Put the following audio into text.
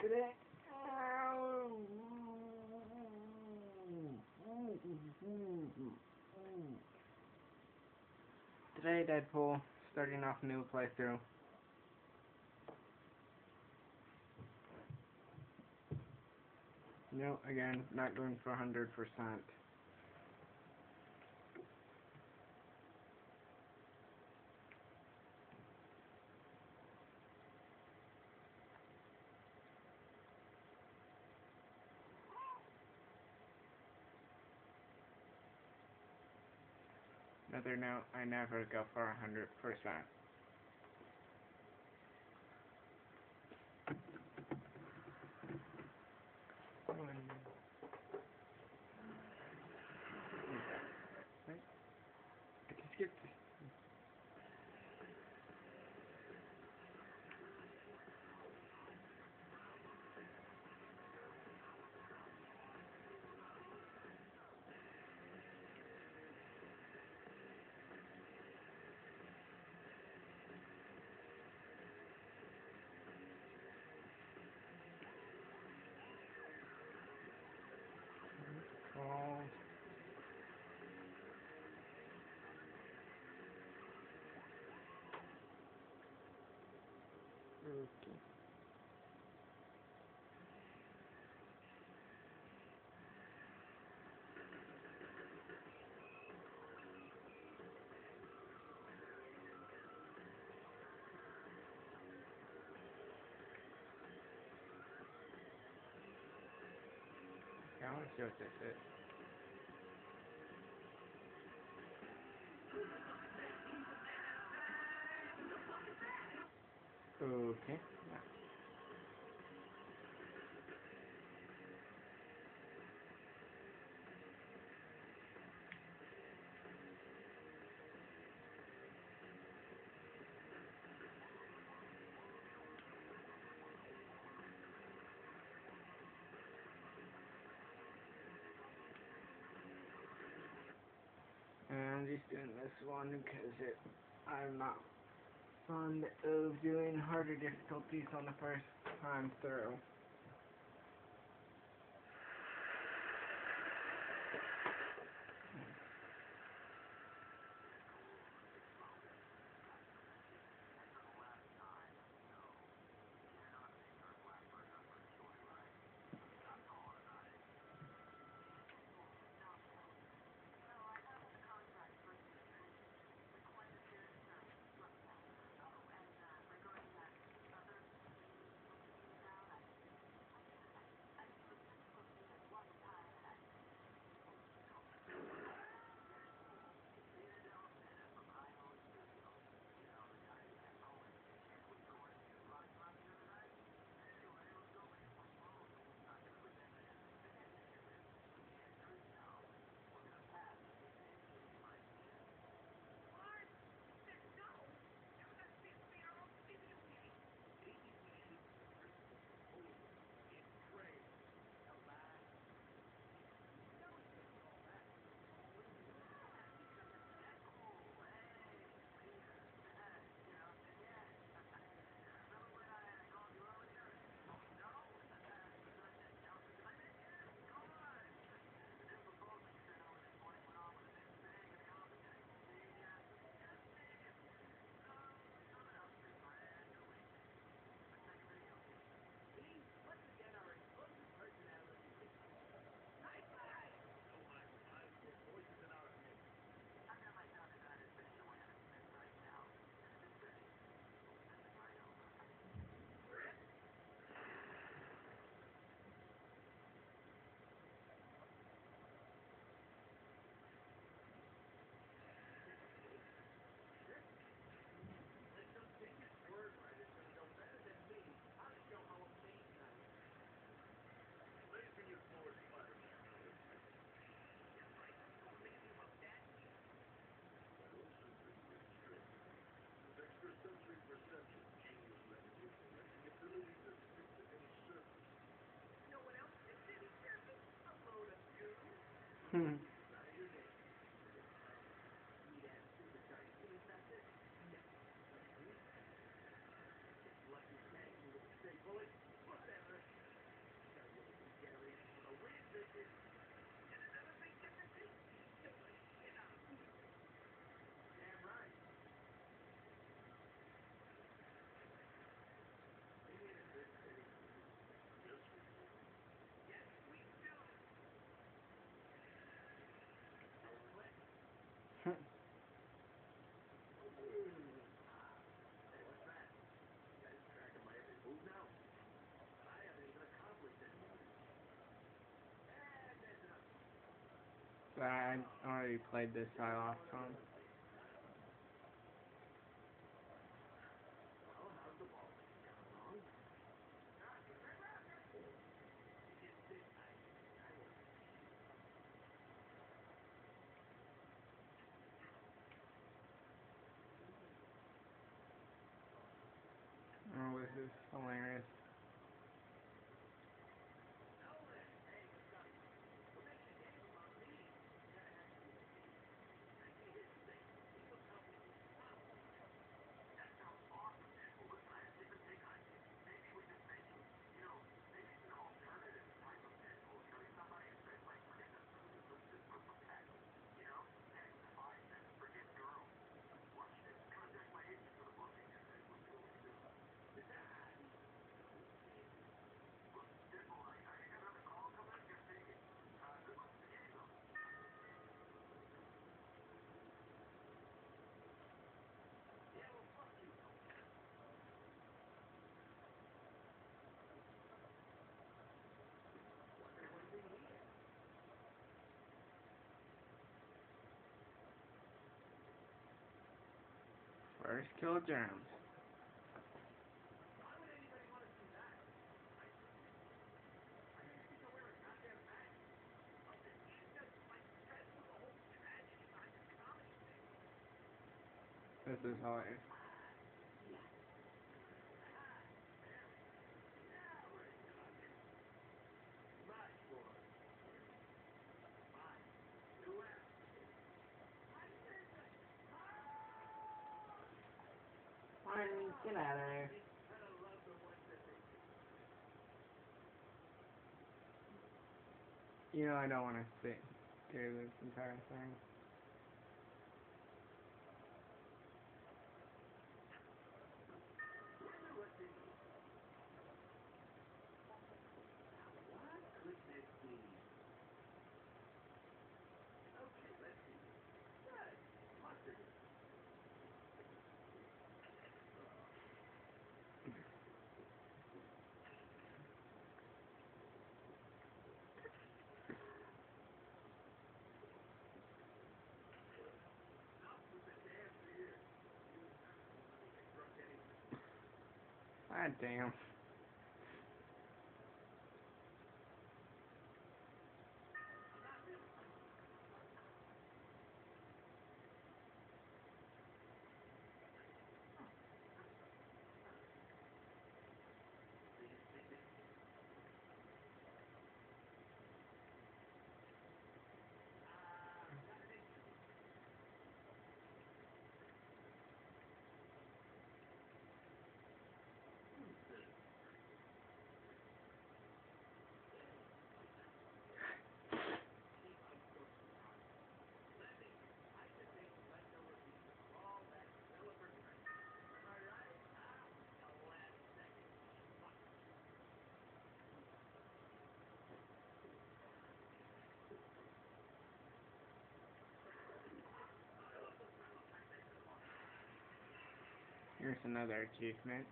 Today. Today, Deadpool, starting off new playthrough. No, again, not going for 100%. Another note, I never go for 100%. I See just doing this one because it, I'm not fond of doing harder difficulties on the first time through. Hmm. I already played this side last time. Oh, this is hilarious. First kill Jones. This is how hilarious. Get out of there. You know I don't want to sit through this entire thing. God damn. Another achievement.